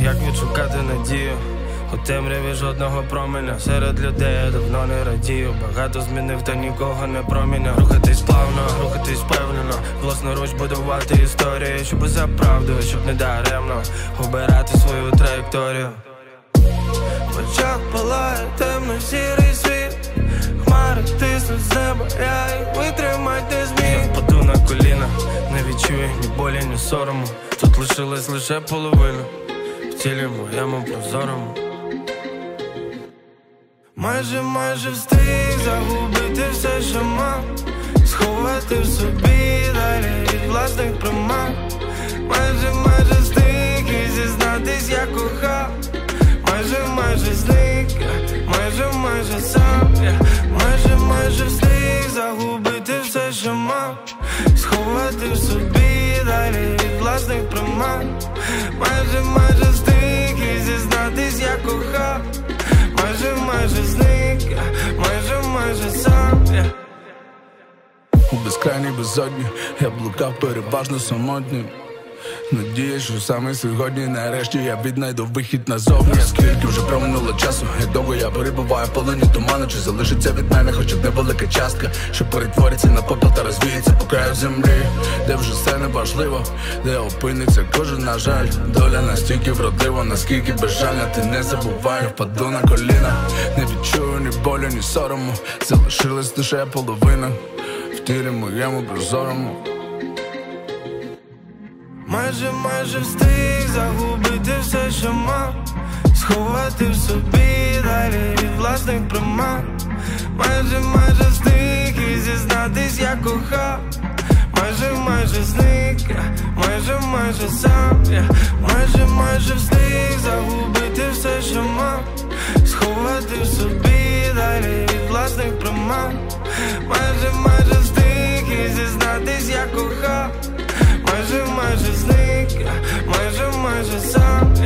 Як відшукати надію? У темряві жодного променя. Серед людей я давно не радію. Багато змінив, та нікого не проміняв. Рухатись плавно, рухатись впевнено. Власноруч будувати історії, щоб за правду, щоб не даремно обирати свою траєкторію. В палає темно сірий світ. Хмари тиснуть з неба, я їх витримать не зміг. Я впаду на коліна, не відчую ні болі, ні сорому. Тут лишилась лише половина В тілі моєму прозорому Майже, майже встиг загубити все, що мав. Сховати в собі далі власних примат Майже, майже встиг і зізнатись, я кохав. Майже, майже зник, майже, майже сам. Я Майже, майже встиг загубити все, що мав. Сховати в собі далі власних примат У безкрайній безодні я блукав переважно самотнім Надіюсь, що саме сьогодні нарешті я віднайду вихід назовні. Скільки вже проминуло часу, як довго я перебуваю в полоні туману. Чи залишиться від мене хоч одна велика частка, що перетвориться на попіл та розвіється по краю землі, де вже все не важливо, де опиниться кожен, на жаль, доля настільки вродлива, наскільки безжальна, ти не забувай, впаду на коліна, не відчую ні болю, ні сорому, залишилась лише половина в тілі моєму прозорому. Майже, майже встиг загубити все, що мав. Сховати в собі далі від власних примат Майже, майже встиг і зізнатись, я кохав. Майже, майже зник, я майже, майже сам я Майже, майже встиг загубити все, що мав. Сховати в собі далі від власних примат Майже, зник, майже, майже сам